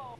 Oh.